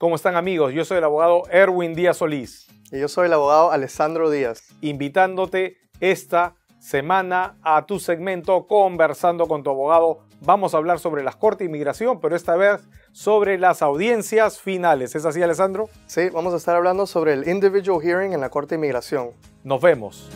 ¿Cómo están amigos? Yo soy el abogado Erwin Díaz Solís. Y yo soy el abogado Alessandro Díaz. Invitándote esta semana a tu segmento Conversando con tu abogado. Vamos a hablar sobre las Cortes de Inmigración, pero esta vez sobre las audiencias finales. ¿Es así, Alessandro? Sí, vamos a estar hablando sobre el individual hearing en la Corte de Inmigración. Nos vemos.